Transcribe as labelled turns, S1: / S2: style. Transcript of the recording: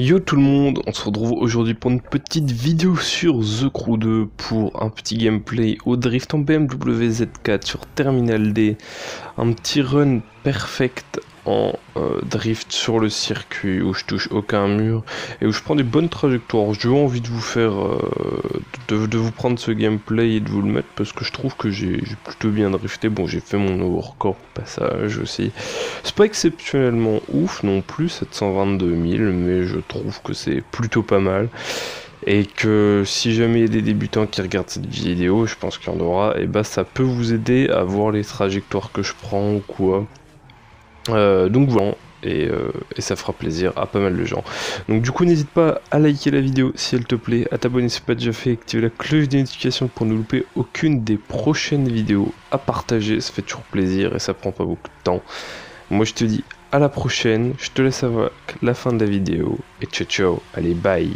S1: Yo tout le monde, on se retrouve aujourd'hui pour une petite vidéo sur The Crew 2 pour un petit gameplay au drift en BMW Z4 sur Terminal D. Un petit run perfect en euh, drift sur le circuit où je touche aucun mur et où je prends des bonnes trajectoires. J'ai envie de vous faire, euh, de, vous prendre ce gameplay et de vous le mettre parce que je trouve que j'ai plutôt bien drifté. Bon, j'ai fait mon nouveau record passage aussi. C'est pas exceptionnellement ouf non plus, 722 000, mais je trouve que c'est plutôt pas mal et que si jamais il y a des débutants qui regardent cette vidéo, je pense qu'il y en aura, et bah ça peut vous aider à voir les trajectoires que je prends ou quoi. Euh, donc voilà, euh, et, ça fera plaisir à pas mal de gens. Donc du coup n'hésite pas à liker la vidéo si elle te plaît, à t'abonner si ce n'est pas déjà fait, activer la cloche de notification pour ne louper aucune des prochaines vidéos, à partager, ça fait toujours plaisir et ça prend pas beaucoup de temps. Moi je te dis à la prochaine, je te laisse avec la fin de la vidéo et ciao ciao, allez bye